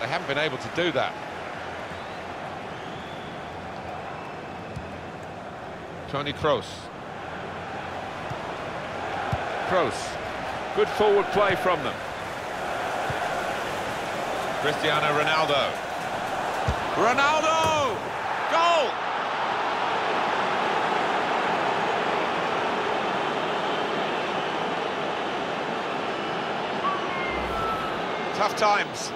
They haven't been able to do that. Toni Kroos. Kroos. Good forward play from them. Cristiano Ronaldo. Ronaldo! Goal! Tough times